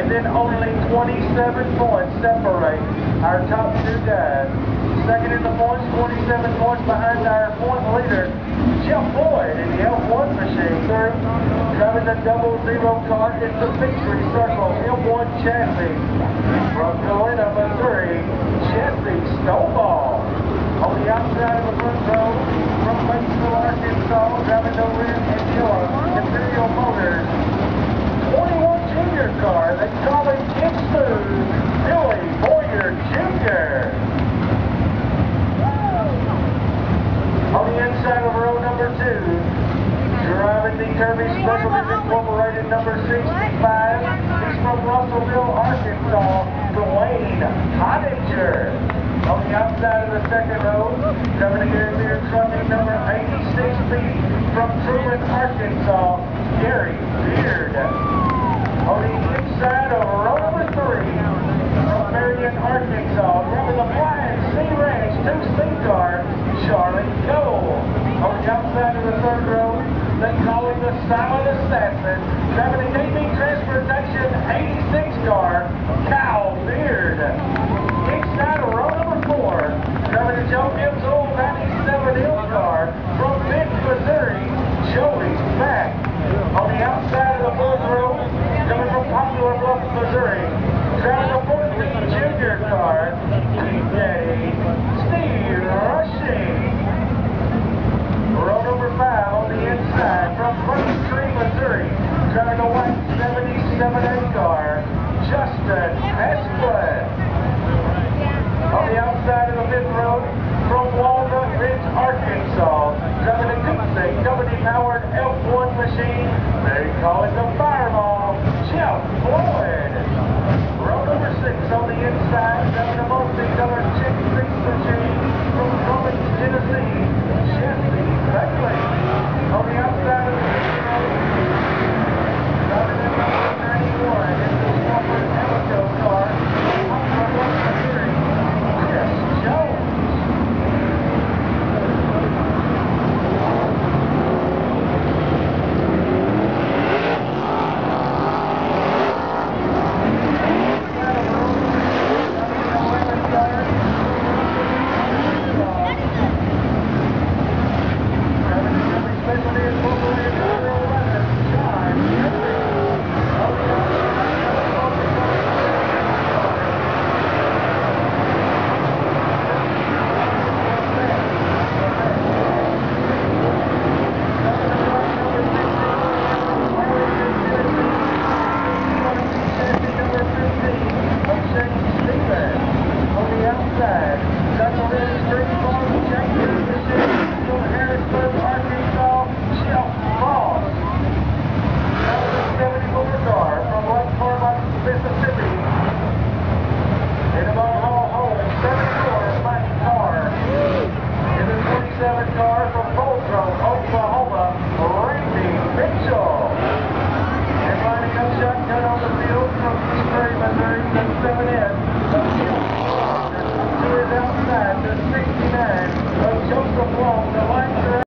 And then only 27 points separate our top two guys. Second in the points, 27 points behind our point leader, Jeff Floyd in the F1 machine. Third, driving the double zero car in the victory circle, M1 chassis. From Galena, Missouri, Jesse Snowball. On the outside of the front row, from Batesville, Arkansas, driving the red and yellow Imperial Motors. 21 junior car, they call him Kid Smooth, Billy Moyer Jr. On the inside of row number two, driving the Kirby Specialties Incorporated number 65. He's from Russellville, Arkansas, Dwayne Pottinger. On the outside of the second row, driving the Gary Trucking number 86B from Truman, Arkansas, Gary Beard. On the inside of row number three, from Marion, Arkansas, driving the Flying Sea Ranch two-C car, Charlie Cole. On the outside of the third row, him the Assassin, driving the Transportation 86 car, Kyle Beard. Inside of row number four, driving the Joe Gibbs old 97 Hill car from Benton, Missouri, Joey Mack. On the outside of the fourth row, coming from Poplar Bluff, Missouri, driving the 14 junior car, DJ Steve Rushing. Row number five on the inside from First Tree, Missouri, driving the white 77A car, Justin Esplin. On the outside of the fifth row, from Walnut Ridge, Arkansas, driving a Dupsy company-powered F1 machine, they call it the.